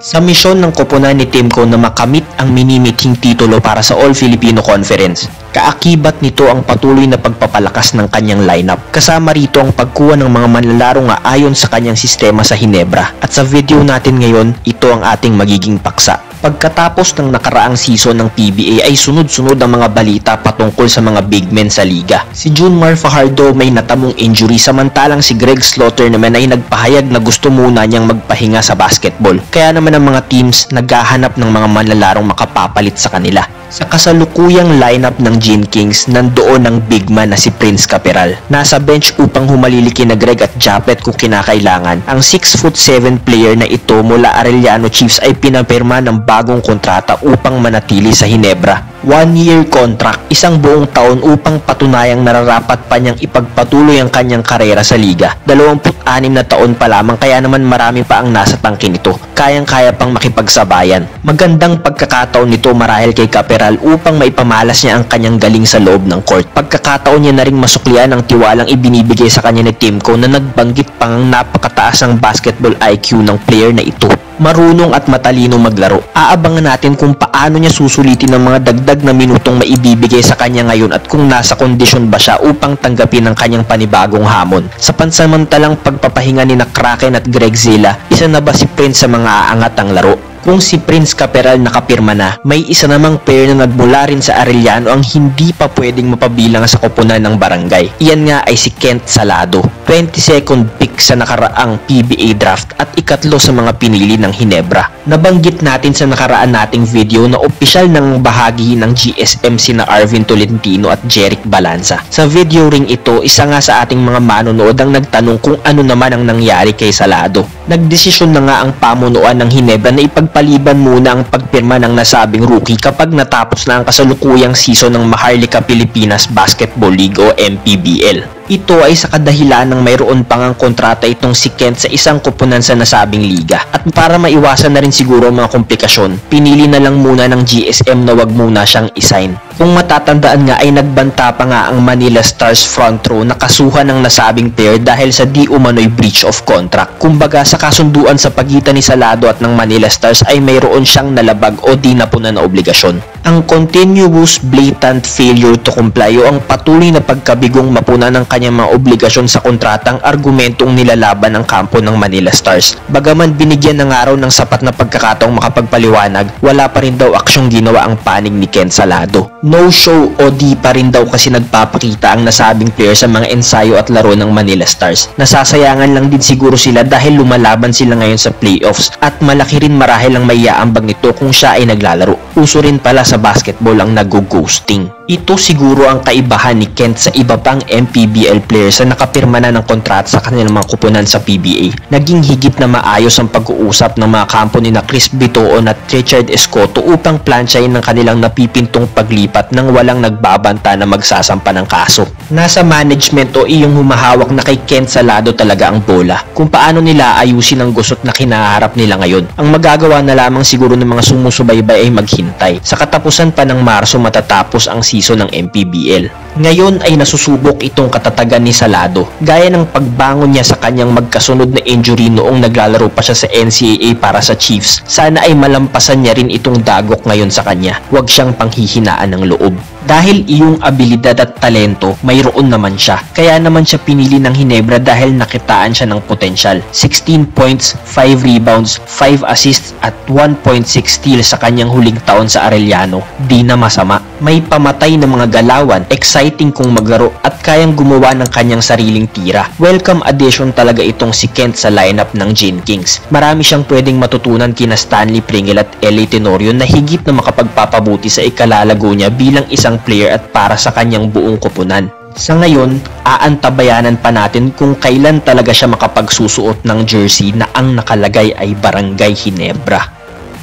Sa misyon ng koponan ni Timko na makamit ang minimithing titulo para sa All Filipino Conference, kaakibat nito ang patuloy na pagpapalakas ng kanyang lineup. Kasama rito ang pagkuha ng mga manlalaro nga ayon sa kanyang sistema sa Hinebra. At sa video natin ngayon, ito ang ating magiging paksa. Pagkatapos ng nakaraang season ng PBA ay sunod-sunod ang mga balita patungkol sa mga big men sa liga. Si Junmar Fajardo may natamong injury samantalang si Greg Slaughter naman ay nagpahayag na gusto muna niyang magpahinga sa basketball. Kaya naman ang mga teams naghahanap ng mga manlalarong makapapalit sa kanila. Sa kasalukuyang lineup ng Gene Kings, nandoon ang big man na si Prince Caperal. Nasa bench upang humalili kina Greg at Japet kung kinakailangan. Ang 6'7 player na ito mula Arellano Chiefs ay pinapirma ng bagong kontrata upang manatili sa Hinebra. One year contract, isang buong taon upang patunayang nararapat pa niyang ipagpatuloy ang kanyang karera sa liga. 26 na taon pa lamang kaya naman marami pa ang nasa tangke nito. Kayang-kaya pang makipagsabayan. Magandang pagkakataon nito marahil kay Caperal upang maipamalas niya ang kanyang galing sa loob ng court. Pagkakataon niya na ring masuklian ang tiwalang ibinibigay sa kanya ni Timko na nagbanggit pang ang napakataas ng basketball IQ ng player na ito marunong at matalino maglaro. Aabangan natin kung paano niya susulitin ang mga dagdag na minutong maibibigay sa kanya ngayon at kung nasa kondisyon ba siya upang tanggapin ang kanyang panibagong hamon. Sa pansamantalang pagpapahinga ni na Kraken at Greg Zilla, isa na ba si Prince sa mga aangat ang laro? Kung si Prince Caperal nakapirma na, may isa namang pair na nagmula rin sa Arellano ang hindi pa pwedeng mapabilang sa koponan ng barangay. Iyan nga ay si Kent Salado, 22nd pick sa nakaraang PBA draft at ikatlo sa mga pinili ng Hinebra. Nabanggit natin sa nakaraan nating video na opisyal ng bahagi ng GSM sina Arvin Tolentino at Jeric Balanza. Sa video ring ito, isa nga sa ating mga manonood ang nagtanong kung ano naman ang nangyari kay Salado. Nagdesisyon na nga ang pamunuan ng Hinebra na ipagpaliban muna ang pagpirma ng nasabing rookie kapag natapos na ang kasalukuyang season ng Maharlika Pilipinas Basketball League o MPBL. Ito ay sa kadahilan ng mayroon pang ang kontrata itong si Kent sa isang kupunan sa nasabing liga. At para maiwasan na rin siguro mga komplikasyon, pinili na lang muna ng GSM na wag muna siyang isign. Kung matatandaan nga ay nagbanta pa nga ang Manila Stars front row na kasuhan ng nasabing player dahil sa di umano'y breach of contract. Kumbaga sa kasunduan sa pagitan ni Salado at ng Manila Stars ay mayroon siyang nalabag o di napunan na obligasyon. Ang continuous blatant failure to comply o ang patuloy na pagkabigong mapuna ng mga obligasyon sa kontratang argumentong nilalaban ng kampo ng Manila Stars. Bagaman binigyan ng araw ng sapat na pagkakataong makapagpaliwanag, wala pa rin daw aksyong ginawa ang panig ni Ken Salado. No show o di pa rin daw kasi nagpapakita ang nasabing player sa mga ensayo at laro ng Manila Stars. Nasasayangan lang din siguro sila dahil lumalaban sila ngayon sa playoffs at malaki rin marahil ang maiaambag nito kung siya ay naglalaro. Uso rin pala sa basketball ang nag-ghosting. Ito siguro ang kaibahan ni Kent sa iba pang MPBL players na nakapirma na ng kontrata sa kanilang mga kupunan sa PBA. Naging higit na maayos ang pag-uusap ng mga kampo ni na Chris Bitoon at Richard Escoto upang plansyahin ng kanilang napipintong paglipat nang walang nagbabanta na magsasampa ng kaso. Nasa management o iyong humahawak na kay Kent Salado talaga ang bola. Kung paano nila ayusin ang gusot na kinaharap nila ngayon. Ang magagawa na lamang siguro ng mga sumusubaybay ay maghintay. Sa katapusan pa ng Marso matatapos ang season ng MPBL. Ngayon ay nasusubok itong katatagan ni Salado. Gaya ng pagbangon niya sa kanyang magkasunod na injury noong naglalaro pa siya sa NCAA para sa Chiefs. Sana ay malampasan niya rin itong dagok ngayon sa kanya. Huwag siyang panghihinaan ng loob. Dahil iyong abilidad at talento, mayroon naman siya. Kaya naman siya pinili ng Hinebra dahil nakitaan siya ng potensyal. 16 points, 5 rebounds, 5 assists at 1.6 steals sa kanyang huling taon sa Arellano. Di na masama. May pamatay na mga galawan, exciting kung maglaro at kayang gumawa ng kanyang sariling tira. Welcome addition talaga itong si Kent sa lineup ng Gene Kings. Marami siyang pwedeng matutunan kina Stanley Pringle at Ellie Tenorio na higit na makapagpapabuti sa ikalalago niya bilang isang player at para sa kanyang buong koponan. Sa ngayon, aantabayanan pa natin kung kailan talaga siya makapagsusuot ng jersey na ang nakalagay ay Barangay Hinebra.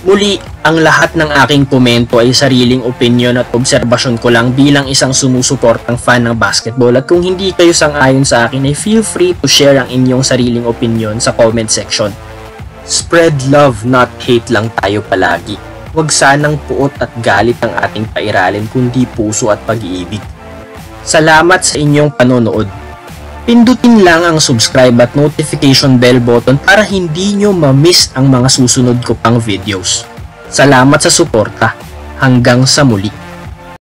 Muli, ang lahat ng aking komento ay sariling opinion at obserbasyon ko lang bilang isang sumusuportang fan ng basketball at kung hindi kayo sang-ayon sa akin ay feel free to share ang inyong sariling opinion sa comment section. Spread love not hate lang tayo palagi. Huwag sanang puot at galit ang ating pairalin kundi puso at pag-iibig. Salamat sa inyong panonood. Pindutin lang ang subscribe at notification bell button para hindi nyo ma-miss ang mga susunod ko pang videos. Salamat sa suporta. Hanggang sa muli.